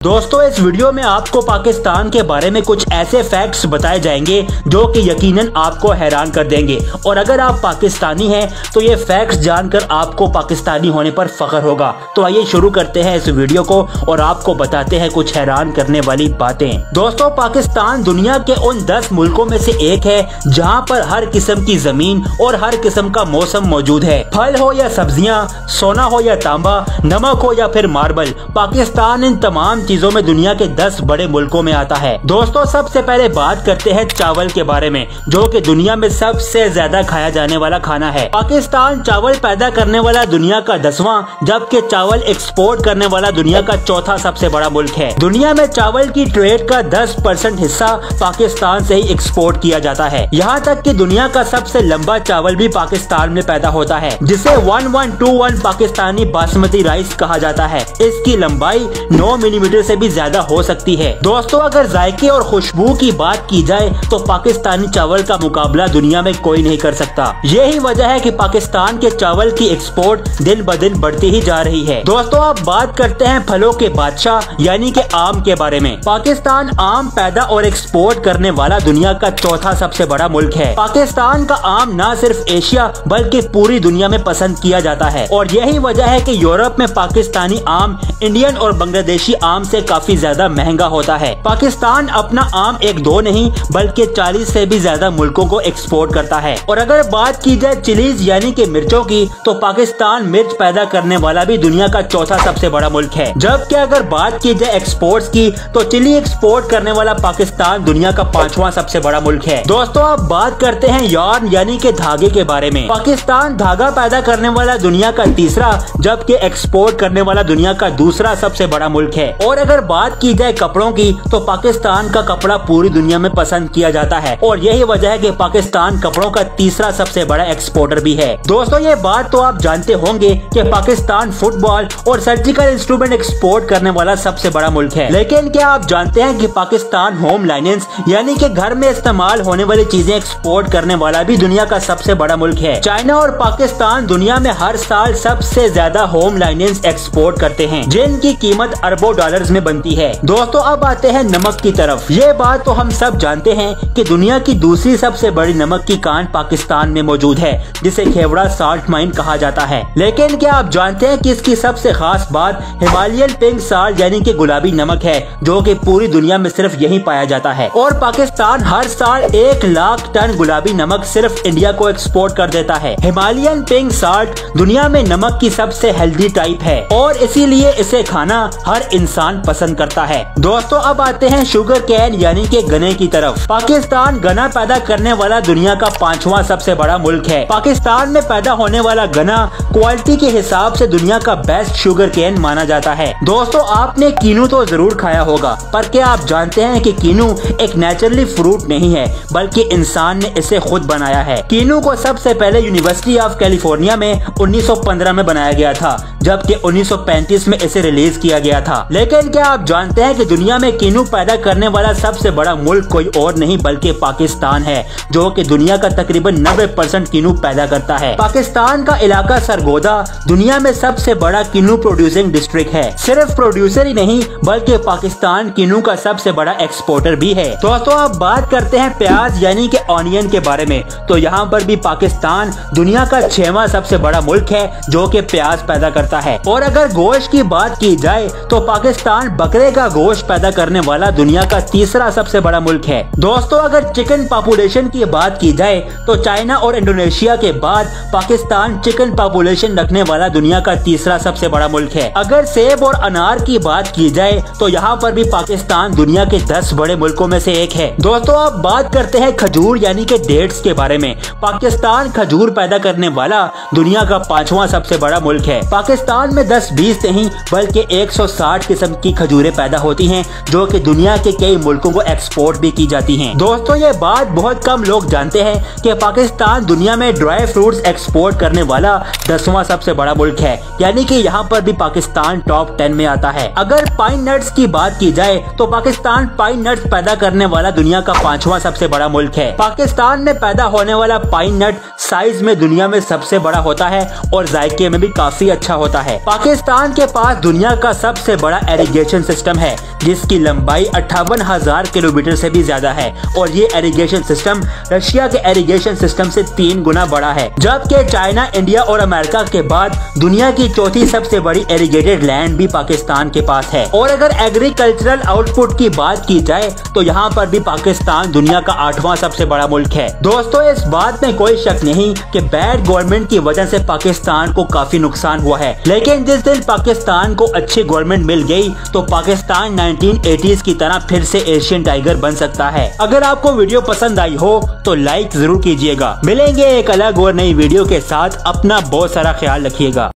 दोस्तों, इस वीडियो में आपको पाकिस्तान के बारे में कुछ ऐसे फैक्ट्स बताए जाएँगे जो कि यकीनन आपको हैरान कर देंगे। और अगर आप पाकिस्तानी हैं तो ये फैक्ट्स जानकर आपको पाकिस्तानी होने पर फख्र होगा। तो आइए शुरू करते हैं इस वीडियो को और आपको बताते हैं कुछ हैरान करने वाली बातें। दोस्तों, पाकिस्तान दुनिया के उन दस मुल्कों में से एक है, जहाँ पर हर किस्म की ज़मीन और हर किस्म का मौसम मौजूद है। फल हो या सब्ज़ियाँ, सोना हो या तांबा, नमक हो या फिर मार्बल, पाकिस्तान इन तमाम चीज़ों में दुनिया के 10 बड़े मुल्कों में आता है। दोस्तों, सबसे पहले बात करते हैं चावल के बारे में, जो कि दुनिया में सबसे ज़्यादा खाया जाने वाला खाना है। पाकिस्तान चावल पैदा करने वाला दुनिया का दसवां, जबकि चावल एक्सपोर्ट करने वाला दुनिया का चौथा सबसे बड़ा मुल्क है। दुनिया में चावल की ट्रेड का दस परसेंट हिस्सा पाकिस्तान से ही एक्सपोर्ट किया जाता है। यहाँ तक कि दुनिया का सबसे लंबा चावल भी पाकिस्तान में पैदा होता है, जिसे one one two one Pakistani basmati rice कहा जाता है। इसकी लंबाई 9 मिलीमीटर से भी ज़्यादा हो सकती है। दोस्तों, अगर जायके और खुशबू की बात की जाए तो पाकिस्तानी चावल का मुकाबला दुनिया में कोई नहीं कर सकता। यही वजह है कि पाकिस्तान के चावल की एक्सपोर्ट दिन ब दिन बढ़ती ही जा रही है। दोस्तों, अब बात करते हैं फलों के बादशाह, यानी के आम के बारे में। पाकिस्तान आम पैदा और एक्सपोर्ट करने वाला दुनिया का चौथा सबसे बड़ा मुल्क है। पाकिस्तान का आम न सिर्फ़ एशिया, बल्कि पूरी दुनिया में पसंद किया जाता है। और यही वजह है कि यूरोप में पाकिस्तानी आम, इंडियन और बांग्लादेशी आम से काफ़ी ज़्यादा महँगा होता है। पाकिस्तान अपना आम एक दो नहीं, बल्कि 40 से भी ज़्यादा मुल्कों को एक्सपोर्ट करता है। और अगर बात की जाए चिलीज, यानी कि मिर्चों की तो पाकिस्तान मिर्च पैदा करने वाला भी दुनिया का चौथा सबसे बड़ा मुल्क है। जबकि अगर बात की जाए एक्सपोर्ट्स की तो चिली एक्सपोर्ट करने वाला पाकिस्तान दुनिया का पांचवा सबसे बड़ा मुल्क है। दोस्तों, अब बात करते हैं यार्न, यानी के धागे के बारे में। पाकिस्तान धागा पैदा करने वाला दुनिया का तीसरा, जबकि एक्सपोर्ट करने वाला दुनिया का दूसरा सबसे बड़ा मुल्क है। और अगर बात की जाए कपड़ों की तो पाकिस्तान का कपड़ा पूरी दुनिया में पसंद किया जाता है। और यही वजह है कि पाकिस्तान कपड़ों का तीसरा सबसे बड़ा एक्सपोर्टर भी है। दोस्तों, ये बात तो आप जानते होंगे कि पाकिस्तान फुटबॉल और सर्जिकल इंस्ट्रूमेंट एक्सपोर्ट करने वाला सबसे बड़ा मुल्क है। लेकिन क्या आप जानते हैं की पाकिस्तान होम लाइनेंस यानी की घर में इस्तेमाल होने वाली चीज़ें एक्सपोर्ट करने वाला भी दुनिया का सबसे बड़ा मुल्क है। चाइना और पाकिस्तान दुनिया में हर साल सबसे ज़्यादा होम लाइनेंस एक्सपोर्ट करते हैं, जिनकी कीमत अरबों में बनती है। दोस्तों, अब आते हैं नमक की तरफ़। ये बात तो हम सब जानते हैं कि दुनिया की दूसरी सबसे बड़ी नमक की कान पाकिस्तान में मौजूद है, जिसे खेवड़ा साल्ट माइन कहा जाता है। लेकिन क्या आप जानते हैं कि इसकी सबसे खास बात हिमालयन पिंक साल्ट यानी कि गुलाबी नमक है, जो कि पूरी दुनिया में सिर्फ़ यही पाया जाता है? और पाकिस्तान हर साल एक लाख टन गुलाबी नमक सिर्फ़ इंडिया को एक्सपोर्ट कर देता है। हिमालयन पिंक साल्ट दुनिया में नमक की सबसे हेल्दी टाइप है, और इसीलिए इसे खाना हर इंसान पसंद करता है। दोस्तों, अब आते हैं शुगर कैन यानी के गने की तरफ़। पाकिस्तान गना पैदा करने वाला दुनिया का पांचवा सबसे बड़ा मुल्क है। पाकिस्तान में पैदा होने वाला गना क्वालिटी के हिसाब से दुनिया का बेस्ट शुगर कैन माना जाता है। दोस्तों, आपने कीनू तो ज़रूर खाया होगा, पर क्या आप जानते हैं कि कीनू एक नेचुरली फ्रूट नहीं है, बल्कि इंसान ने इसे खुद बनाया है। कीनू को सबसे पहले यूनिवर्सिटी ऑफ़ कैलिफ़ोर्निया में 1915 में बनाया गया था। जबकि 1935 में इसे रिलीज़ किया गया था। लेकिन क्या आप जानते हैं कि दुनिया में कीनू पैदा करने वाला सबसे बड़ा मुल्क कोई और नहीं, बल्कि पाकिस्तान है, जो कि दुनिया का तकरीबन 90 परसेंट कीनू पैदा करता है। पाकिस्तान का इलाका सरगोदा, दुनिया में सबसे बड़ा कीनू प्रोड्यूसिंग डिस्ट्रिक्ट है। सिर्फ़ प्रोड्यूसर ही नहीं, बल्कि पाकिस्तान कीनू का सबसे बड़ा एक्सपोर्टर भी है। दोस्तों, अब बात करते हैं प्याज, यानी के ऑनियन के बारे में। तो यहाँ पर भी पाकिस्तान दुनिया का छवा सबसे बड़ा मुल्क है, जो कि प्याज पैदा करता है। और अगर गोश्त की बात की जाए तो पाकिस्तान बकरे का गोश्त पैदा करने वाला दुनिया का तीसरा सबसे बड़ा मुल्क है। दोस्तों, अगर चिकन पॉपुलेशन की बात की जाए तो चाइना और इंडोनेशिया के बाद पाकिस्तान चिकन पॉपुलेशन रखने वाला दुनिया का तीसरा सबसे बड़ा मुल्क है। अगर सेब और अनार की बात की जाए तो यहाँ पर भी पाकिस्तान दुनिया के दस बड़े मुल्कों में से एक है। दोस्तों आप बात करते हैं खजूर यानी के डेट्स के बारे में। पाकिस्तान खजूर पैदा करने वाला दुनिया का पांचवा सबसे बड़ा मुल्क है। पाकिस्तान में 10-20 नहीं बल्कि 160 किस्म की खजूरें पैदा होती हैं, जो कि दुनिया के कई मुल्कों को एक्सपोर्ट भी की जाती हैं। दोस्तों, ये बात बहुत कम लोग जानते हैं कि पाकिस्तान दुनिया में ड्राई फ्रूट्स एक्सपोर्ट करने वाला दसवां सबसे बड़ा मुल्क है। यानी कि यहाँ पर भी पाकिस्तान टॉप टेन में आता है। अगर पाइन नट्स की बात की जाए तो पाकिस्तान पाइन नट्स पैदा करने वाला दुनिया का पांचवा सबसे बड़ा मुल्क है। पाकिस्तान में पैदा होने वाला पाइन नट साइज़ में दुनिया में सबसे बड़ा होता है और जायके में भी काफ़ी अच्छा होता होता है। पाकिस्तान के पास दुनिया का सबसे बड़ा एरीगेशन सिस्टम है, जिसकी लंबाई अट्ठावन हज़ार किलोमीटर से भी ज़्यादा है। और ये एरीगेशन सिस्टम रशिया के एरीगेशन सिस्टम से तीन गुना बड़ा है। जबकि चाइना, इंडिया और अमेरिका के बाद दुनिया की चौथी सबसे बड़ी एरीगेटेड लैंड भी पाकिस्तान के पास है। और अगर एग्रीकल्चरल आउटपुट की बात की जाए तो यहाँ पर भी पाकिस्तान दुनिया का आठवां सबसे बड़ा मुल्क है। दोस्तों, इस बात में कोई शक नहीं कि बैड गवर्नमेंट की वजह से पाकिस्तान को काफ़ी नुकसान हुआ है। लेकिन जिस दिन पाकिस्तान को अच्छी गवर्नमेंट मिल गई तो पाकिस्तान 1980s की तरह फिर से एशियन टाइगर बन सकता है। अगर आपको वीडियो पसंद आई हो तो लाइक ज़रूर कीजिएगा। मिलेंगे एक अलग और नई वीडियो के साथ। अपना बहुत सारा ख्याल रखिएगा।